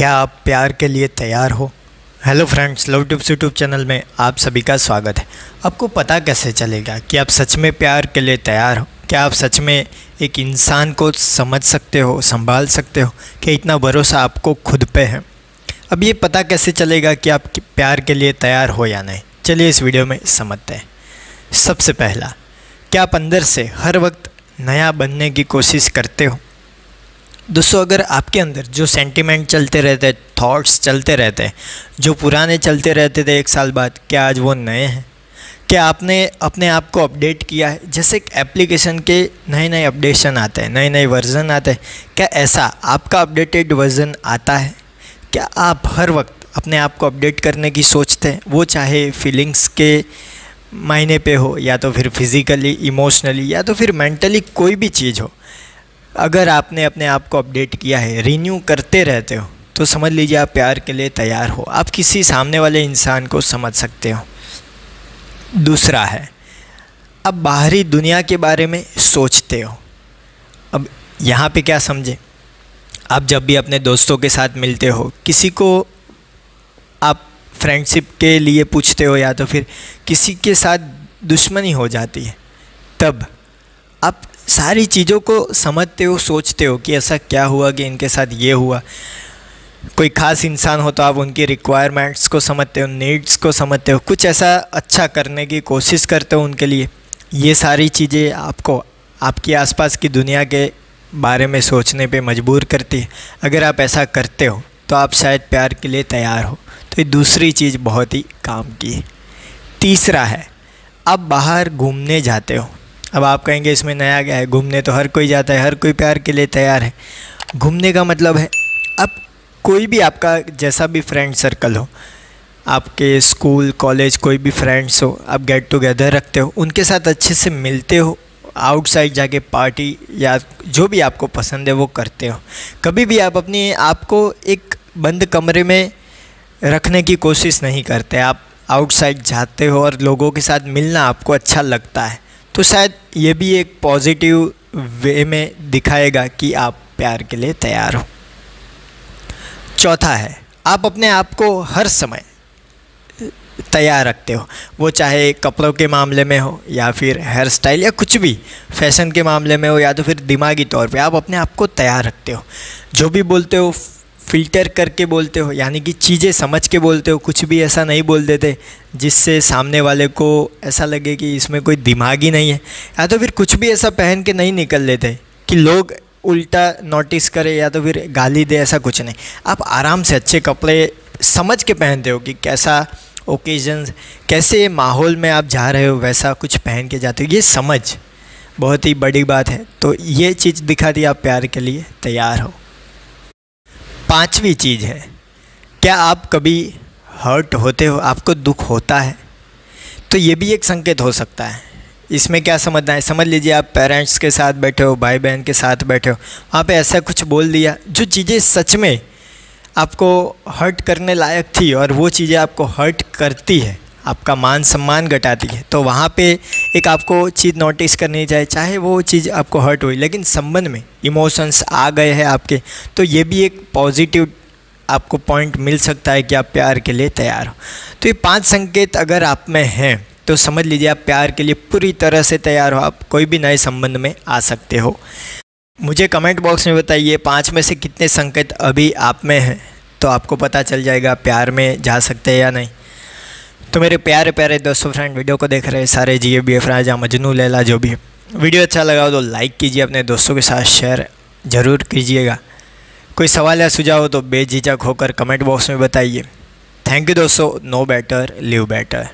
क्या आप प्यार के लिए तैयार हो? Hello friends love tips YouTube channel में आप सभी का स्वागत है। आपको पता कैसे चलेगा कि आप सच में प्यार के लिए तैयार हो? क्या आप सच में एक इंसान को समझ सकते हो, संभाल सकते हो कि इतना भरोसा आपको खुद पे है? अब ये पता कैसे चलेगा कि आप प्यार के लिए तैयार हो या नहीं? चलिए इस वीडियो में समझते हैं। सबसे पहला, क्या आप अंदर से हर वक्त नया बनने की कोशिश करते हो? दोस्तों, अगर आपके अंदर जो सेंटिमेंट चलते रहते थॉट्स चलते रहते, जो पुराने चलते रहते थे एक साल बाद, क्या आज वो नए हैं? क्या आपने अपने आप को अपडेट किया है? जैसे एक एप्लीकेशन के नए नए अपडेशन आते हैं नए नए वर्जन आते हैं, क्या ऐसा आपका अपडेटेड वर्जन आता है? क्या आप हर वक्त अपने आप को अपडेट करने की सोचते हैं? वो चाहे फीलिंग्स के मायने पे हो, या तो फिर फिज़िकली इमोशनली या तो फिर मेंटली कोई भी चीज़ हो अगर आपने अपने आप को अपडेट किया है रीन्यू करते रहते हो तो समझ लीजिए आप प्यार के लिए तैयार हो। आप किसी सामने वाले इंसान को समझ सकते हो। दूसरा है अब बाहरी दुनिया के बारे में सोचते हो। अब यहाँ पे क्या समझे? आप जब भी अपने दोस्तों के साथ मिलते हो, किसी को आप फ्रेंडशिप के लिए पूछते हो या तो फिर किसी के साथ दुश्मनी हो जाती है, तब आप सारी चीज़ों को समझते हो, सोचते हो कि ऐसा क्या हुआ कि इनके साथ ये हुआ। कोई ख़ास इंसान हो तो आप उनकी रिक्वायरमेंट्स को समझते हो नीड्स को समझते हो, कुछ ऐसा अच्छा करने की कोशिश करते हो उनके लिए। ये सारी चीज़ें आपको आपकी आसपास की दुनिया के बारे में सोचने पे मजबूर करती है। अगर आप ऐसा करते हो तो आप शायद प्यार के लिए तैयार हो। तो ये दूसरी चीज़ बहुत ही काम की है। तीसरा है, आप बाहर घूमने जाते हो अब आप कहेंगे, इसमें नया क्या है? घूमने तो हर कोई जाता है, हर कोई प्यार के लिए तैयार है। घूमने का मतलब है, अब कोई भी आपका जैसा भी फ्रेंड सर्कल हो, आपके स्कूल कॉलेज कोई भी फ्रेंड्स हो, आप गेट टुगेदर रखते हो, उनके साथ अच्छे से मिलते हो आउटसाइड जाके पार्टी या जो भी आपको पसंद है वो करते हो। कभी भी आप अपनी आप को एक बंद कमरे में रखने की कोशिश नहीं करते। आप आउटसाइड जाते हो और लोगों के साथ मिलना आपको अच्छा लगता है। तो शायद ये भी एक पॉजिटिव वे में दिखाएगा कि आप प्यार के लिए तैयार हो। चौथा है, आप अपने आप को हर समय तैयार रखते हो। वो चाहे कपड़ों के मामले में हो या फिर हेयर स्टाइल या कुछ भी फ़ैशन के मामले में हो या तो फिर दिमागी तौर पे आप अपने आप को तैयार रखते हो। जो भी बोलते हो फ़िल्टर करके बोलते हो? यानी कि चीज़ें समझ के बोलते हो? कुछ भी ऐसा नहीं बोल देते जिससे सामने वाले को ऐसा लगे कि इसमें कोई दिमाग ही नहीं है। या तो फिर कुछ भी ऐसा पहन के नहीं निकल लेते कि लोग उल्टा नोटिस करें या तो फिर गाली दे, ऐसा कुछ नहीं। आप आराम से अच्छे कपड़े समझ के पहनते हो कि कैसा ओकेजन कैसे माहौल में आप जा रहे हो, वैसा कुछ पहन के जाते हो। ये समझ बहुत ही बड़ी बात है। तो ये चीज़ दिखा दी आप प्यार के लिए। तैयार हो। पांचवी चीज़ है। क्या आप कभी हर्ट होते हो? आपको दुख होता है? तो ये भी एक संकेत हो सकता है। इसमें क्या समझना है? समझ लीजिए आप पेरेंट्स के साथ बैठे हो भाई बहन के साथ बैठे हो, वहाँ पे ऐसा कुछ बोल दिया, जो चीज़ें सच में आपको हर्ट करने लायक थी और वो चीज़ें आपको हर्ट करती है। आपका मान सम्मान घटाती है तो वहाँ पे एक आपको चीज़ नोटिस करनी चाहिए, चाहे वो चीज़ आपको हर्ट हुई, लेकिन संबंध में इमोशंस आ गए हैं आपके तो ये भी एक पॉजिटिव आपको पॉइंट मिल सकता है कि आप प्यार के लिए तैयार हो। तो ये पाँच संकेत अगर आप में हैं तो समझ लीजिए आप प्यार के लिए पूरी तरह से तैयार हो, आप कोई भी नए संबंध में आ सकते हो। मुझे कमेंट बॉक्स में बताइए, पाँच में से कितने संकेत अभी आप में हैं तो आपको पता चल जाएगा प्यार में जा सकते हैं या नहीं। तो मेरे प्यारे प्यारे दोस्तों फ्रेंड वीडियो को देख रहे सारे G, A, B, F, Raja, Majnu, Laila, जो भी वीडियो अच्छा लगा हो तो लाइक कीजिए अपने दोस्तों के साथ शेयर ज़रूर कीजिएगा। कोई सवाल या सुझाव हो तो बेझिझक होकर कमेंट बॉक्स में बताइए। थैंक यू दोस्तों नो बेटर लिव बेटर